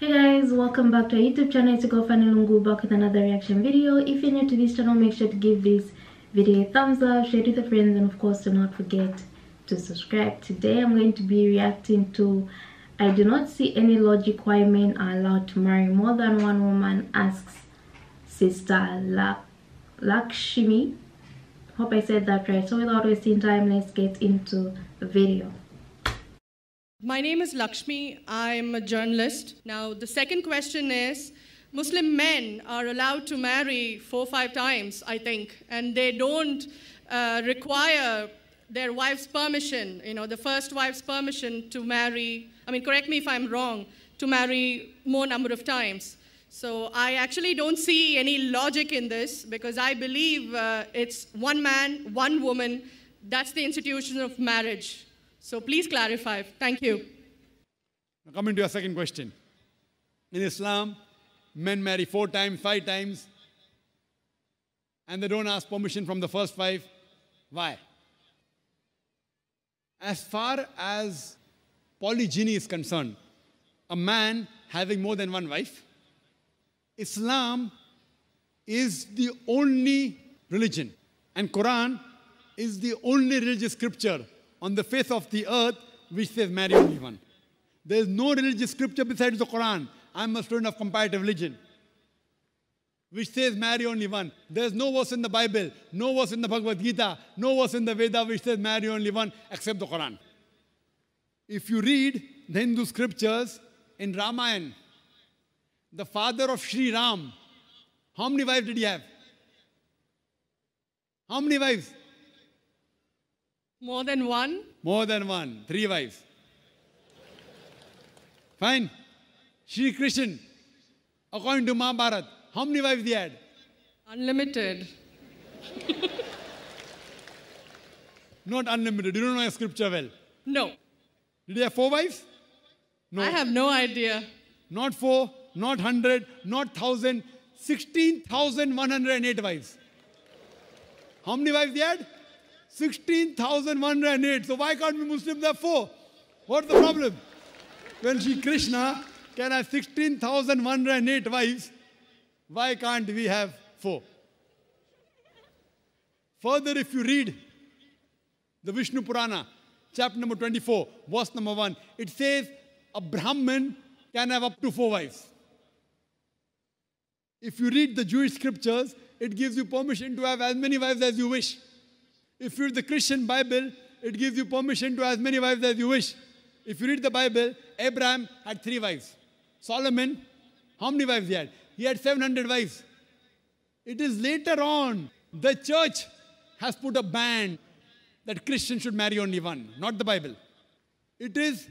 Hey guys, welcome back to our YouTube channel. It's your girl Fanny Lungu back with another reaction video. If you're new to this channel, make sure to give this video a thumbs up, share it with your friends, and of course, do not forget to subscribe. Today, I'm going to be reacting to I do not see any logic why men are allowed to marry more than one woman, asks Sister Lak Lakshmi. Hope I said that right. So, without wasting time, let's get into the video. My name is Lakshmi. I'm a journalist. Now, the second question is Muslim men are allowed to marry four or five times, I think, and they don't uh, require their wife's permission, you know, the first wife's permission to marry. I mean, correct me if I'm wrong, to marry more number of times. So I actually don't see any logic in this because I believe uh, it's one man, one woman. That's the institution of marriage. So please clarify. Thank you. Now coming to your second question. In Islam, men marry four times, five times, and they don't ask permission from the first five. Why? As far as polygyny is concerned, a man having more than one wife, Islam is the only religion, and Quran is the only religious scripture on the face of the earth which says marry only one. There is no religious scripture besides the Quran. I'm a student of comparative religion, which says marry only one. There's no verse in the Bible, no verse in the Bhagavad Gita, no verse in the Veda which says marry only one except the Quran. If you read the Hindu scriptures in Ramayana, the father of Sri Ram, how many wives did he have? How many wives? More than one? More than one. Three wives. Fine. Shri Krishna, according to Mahabharat, how many wives did he had? Unlimited. Not unlimited. You don't know your scripture well. No. Did he have four wives? No. I have no idea. Not four, not hundred, not thousand. 16,108 wives. How many wives did he had? 16,108. So why can't we Muslims have four? What's the problem? When Sri Krishna can have 16,108 wives, why can't we have four? Further, if you read the Vishnu Purana, chapter number 24, verse number 1, it says a Brahmin can have up to four wives. If you read the Jewish scriptures, it gives you permission to have as many wives as you wish. If you read the Christian Bible, it gives you permission to as many wives as you wish. If you read the Bible, Abraham had three wives. Solomon, how many wives he had? He had 700 wives. It is later on the church has put a ban that Christians should marry only one, not the Bible. It is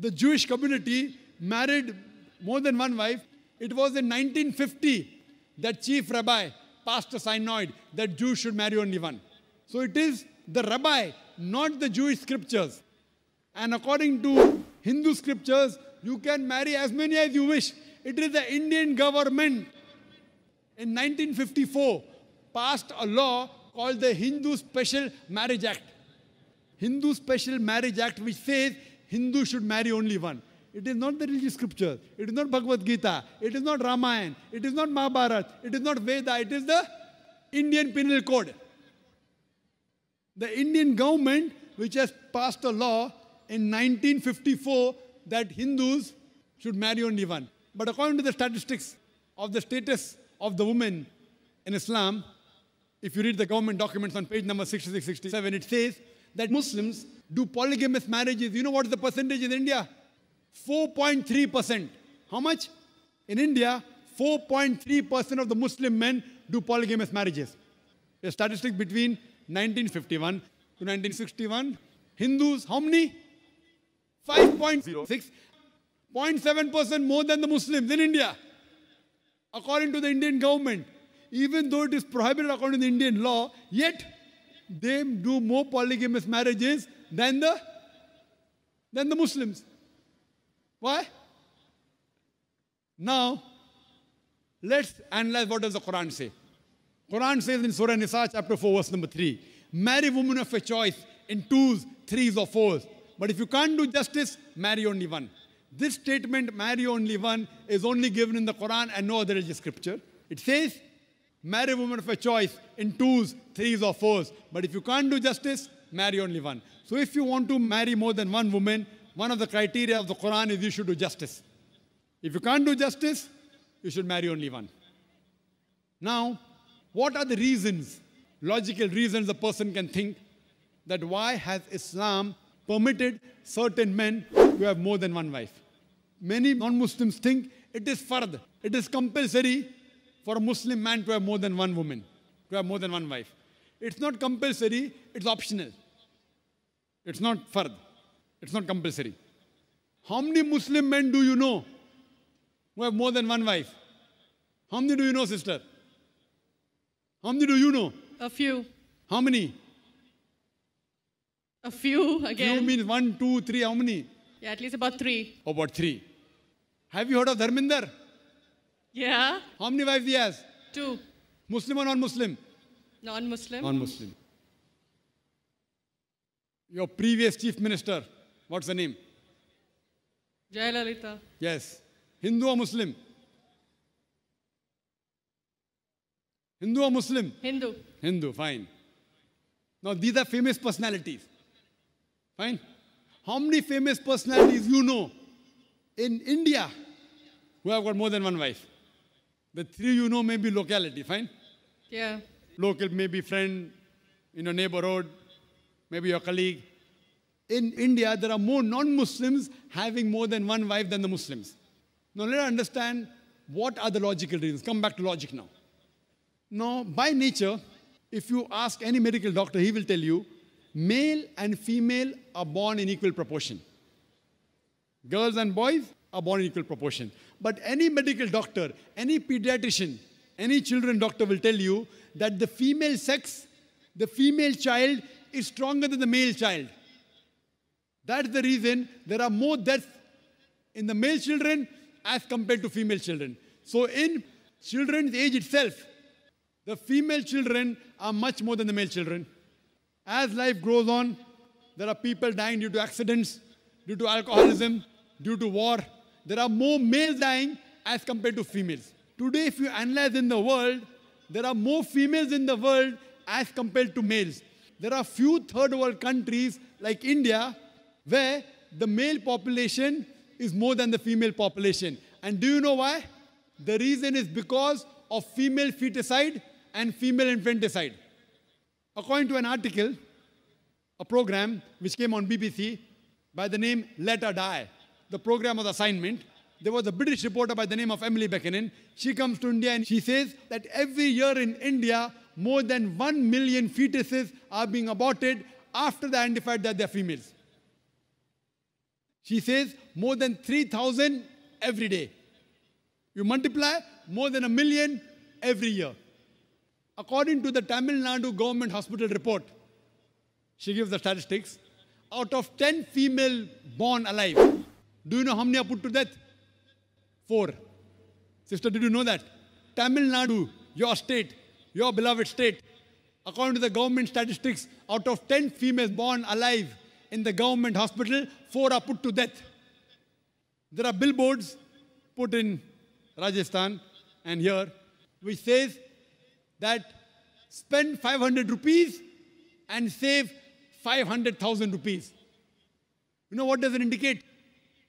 the Jewish community married more than one wife. It was in 1950 that chief rabbi passed a synod that Jews should marry only one. So it is the rabbi, not the Jewish scriptures. And according to Hindu scriptures, you can marry as many as you wish. It is the Indian government in 1954 passed a law called the Hindu Special Marriage Act. Hindu Special Marriage Act, which says Hindu should marry only one. It is not the religious scripture. It is not Bhagavad Gita. It is not Ramayana. It is not Mahabharata. It is not Veda. It is the Indian Penal Code. The Indian government, which has passed a law in 1954 that Hindus should marry only one. But according to the statistics of the status of the woman in Islam, if you read the government documents on page number 6667, it says that Muslims do polygamous marriages. You know what is the percentage in India? 4.3%. How much? In India, 4.3% of the Muslim men do polygamous marriages. A statistic between 1951 to 1961. Hindus, how many? 5.06. 0.7% more than the Muslims in India. According to the Indian government. Even though it is prohibited according to the Indian law, yet they do more polygamous marriages than the, than the Muslims. Why? Now, let's analyze what does the Quran say. Quran says in Surah Nisa chapter 4 verse number 3, marry women of your choice in twos, threes or fours. But if you can't do justice, marry only one. This statement, marry only one, is only given in the Quran and no other scripture. It says, marry a woman of a choice in twos, threes, or fours. But if you can't do justice, marry only one. So if you want to marry more than one woman, one of the criteria of the Quran is you should do justice. If you can't do justice, you should marry only one. Now, what are the reasons, logical reasons a person can think that why has Islam permitted certain men to have more than one wife? Many non-Muslims think it is fard, it is compulsory for a Muslim man to have more than one woman, to have more than one wife. It's not compulsory, it's optional. It's not fard, it's not compulsory. How many Muslim men do you know who have more than one wife? How many do you know, sister? How many do you know? A few. How many? A few Few again. means one, two, three. How many? Yeah, at least about three. About three. Have you heard of Dharmendra? Yeah. How many wives he has? Two. Muslim or non-Muslim? Non-Muslim. Non-Muslim. Your previous chief minister, what's the name? Jayalalitha. Yes. Hindu or Muslim? Hindu or Muslim? Hindu. Hindu, fine. Now these are famous personalities. Fine. How many famous personalities you know in India who have got more than one wife? The three you know may be locality, fine? Yeah. Local, maybe friend in your neighborhood, maybe your colleague. In India, there are more non-Muslims having more than one wife than the Muslims. Now let us understand what are the logical reasons. Come back to logic now. Now, by nature, if you ask any medical doctor, he will tell you male and female are born in equal proportion. Girls and boys are born in equal proportion. But any medical doctor, any pediatrician, any children doctor will tell you that the female sex, the female child is stronger than the male child. That's the reason there are more deaths in the male children as compared to female children. So in children's age itself, the female children are much more than the male children. As life grows on, there are people dying due to accidents, due to alcoholism, due to war. There are more males dying as compared to females. Today, if you analyze in the world, there are more females in the world as compared to males. There are few third world countries like India where the male population is more than the female population. And do you know why? The reason is because of female feticide and female infanticide. According to an article, a program which came on BBC by the name Let Her Die, the program was assignment. There was a British reporter by the name of Emily Buchanan. She comes to India and she says that every year in India, more than 1 million fetuses are being aborted after they identified that they're females. She says more than 3,000 every day. You multiply more than a million every year. According to the Tamil Nadu government hospital report, she gives the statistics. Out of 10 female born alive, do you know how many are put to death? Four. Sister, did you know that? Tamil Nadu, your state, your beloved state, according to the government statistics, out of 10 females born alive in the government hospital, four are put to death. There are billboards put in Rajasthan and here which says that spend 500 rupees and save 500,000 rupees. You know what does it indicate?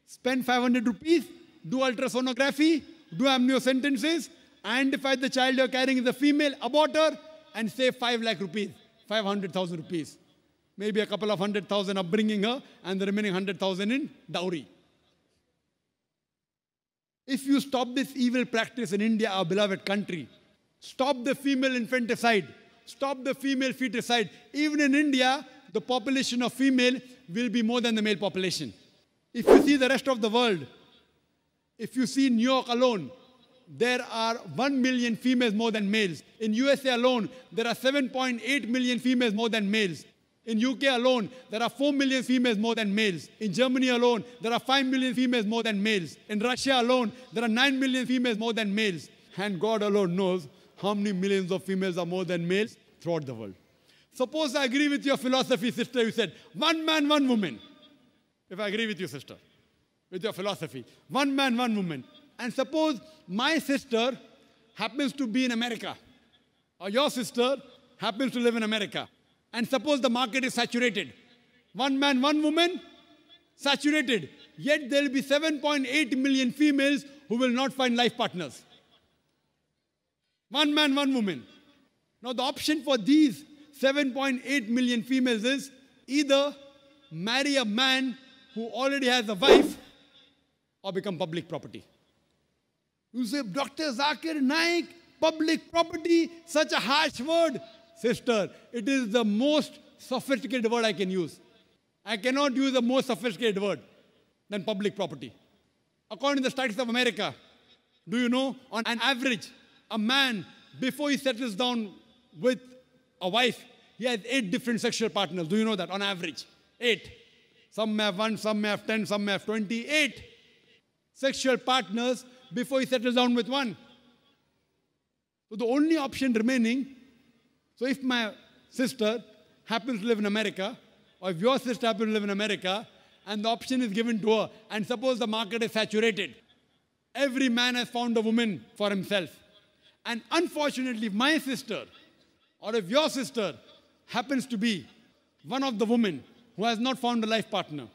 Spend 500 rupees, do ultrasonography, do amniocentesis, identify the child you're carrying is a female, abort her, and save 5 lakh rupees, 500,000 rupees. Maybe a couple of hundred thousand upbringing her, and the remaining 100,000 in dowry. If you stop this evil practice in India, our beloved country, stop the female infanticide, stop the female feticide. Even in India, the population of female will be more than the male population. If you see the rest of the world, if you see New York alone, there are 1 million females more than males. In USA alone, there are 7.8 million females more than males. In UK alone, there are 4 million females more than males. In Germany alone, there are 5 million females more than males. In Russia alone, there are 9 million females more than males. And God alone knows how many millions of females are more than males throughout the world. Suppose I agree with your philosophy, sister. You said, one man, one woman. If I agree with you, sister, with your philosophy. One man, one woman. And suppose my sister happens to be in America, or your sister happens to live in America. And suppose the market is saturated. One man, one woman, saturated. Yet there will be 7.8 million females who will not find life partners. One man, one woman. Now, the option for these 7.8 million females is either marry a man who already has a wife or become public property. You say, Dr. Zakir Naik, public property, such a harsh word. Sister, it is the most sophisticated word I can use. I cannot use a more sophisticated word than public property. According to the studies of America, do you know, on an average, a man, before he settles down with a wife, he has eight different sexual partners. Do you know that? On average, eight. Some may have one, some may have ten, some may have twenty-eight sexual partners before he settles down with one. So the only option remaining, so if my sister happens to live in America, or if your sister happens to live in America, and the option is given to her, and suppose the market is saturated, every man has found a woman for himself. And unfortunately, if my sister, or if your sister happens to be one of the women who has not found a life partner,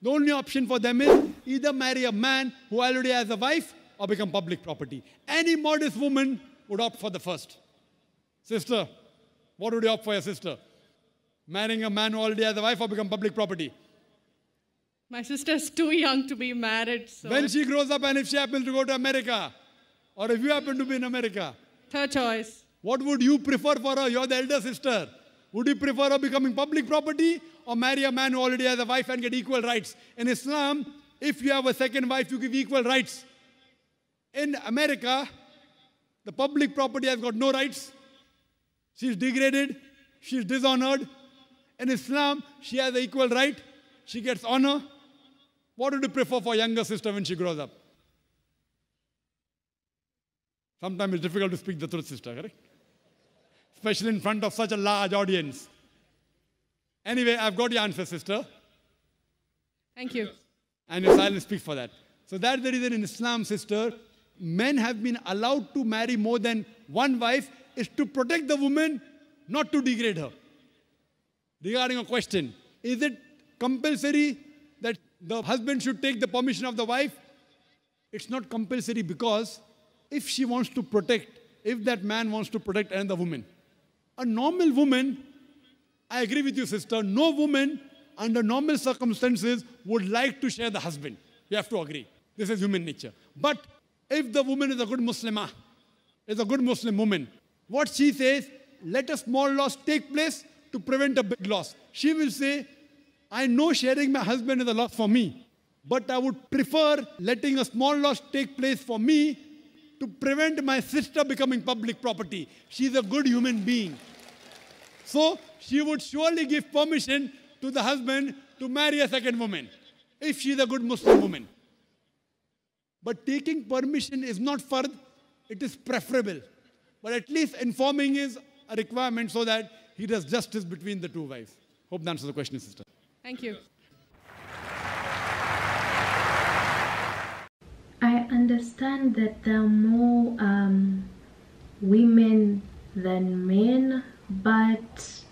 the only option for them is either marry a man who already has a wife or become public property. Any modest woman would opt for the first. Sister, what would you opt for your sister? Marrying a man who already has a wife or become public property? My sister's too young to be married, so When she grows up and if she happens to go to America, or if you happen to be in America, third choice. what would you prefer for her? You're the elder sister. Would you prefer her becoming public property or marry a man who already has a wife and get equal rights? In Islam, if you have a second wife, you give equal rights. In America, the public property has got no rights. She's degraded, she's dishonored. In Islam, she has the equal right, she gets honor. What would you prefer for younger sister when she grows up? Sometimes it's difficult to speak the truth, sister, correct? Especially in front of such a large audience. Anyway, I've got your answer, sister. Thank you. And your silence speaks for that. So that's the reason in Islam, sister, men have been allowed to marry more than one wife is to protect the woman, not to degrade her. Regarding a question, is it compulsory that the husband should take the permission of the wife? It's not compulsory because if she wants to protect, if that man wants to protect another woman, a normal woman, I agree with you, sister, no woman under normal circumstances would like to share the husband. You have to agree. This is human nature. But if the woman is a good Muslimah, is a good Muslim woman, what she says, let a small loss take place to prevent a big loss. She will say, I know sharing my husband is a loss for me, but I would prefer letting a small loss take place for me to prevent my sister becoming public property. She's a good human being. So she would surely give permission to the husband to marry a second woman if she's a good Muslim woman. But taking permission is not fard, it is preferable. But at least informing is a requirement so that he does justice between the two wives. Hope that answers the question, sister. Thank you. I understand that there are more um, women than men, but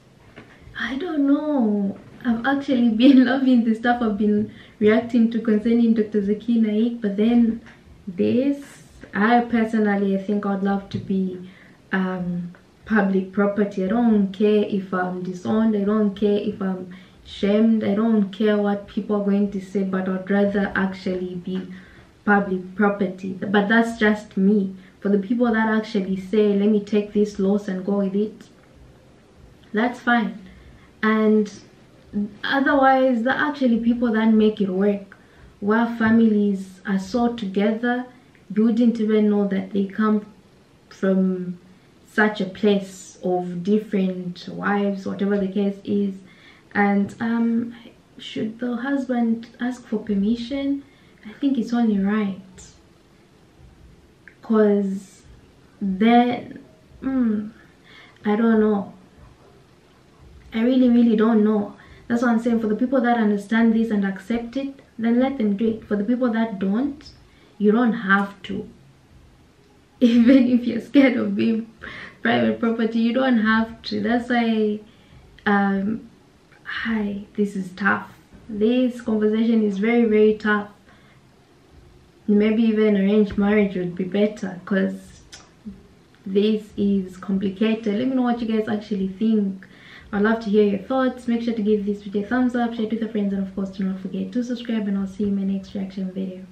I don't know. I've actually been loving the stuff I've been reacting to concerning Dr. Zakir Naik, but then this, I personally, I think I'd love to be um, public property. I don't care if I'm disowned, I don't care if I'm shamed, I don't care what people are going to say, but I'd rather actually be public property. But that's just me. For the people that actually say, let me take this loss and go with it, that's fine. And otherwise, there are actually people that make it work, where families are so together, you wouldn't even know that they come from such a place of different wives, whatever the case is. And um, should the husband ask for permission? I think it's only right. Because then, mm, I don't know. I really, really don't know. That's what I'm saying. For the people that understand this and accept it, then let them do it for the people that don't you don't have to even if you're scared of being private property you don't have to that's why um hi this is tough this conversation is very very tough maybe even arranged marriage would be better because this is complicated. Let me know what you guys actually think. I'd love to hear your thoughts. Make sure to give this video a thumbs up share it with your friends and of course do not forget to subscribe and i'll see you in my next reaction video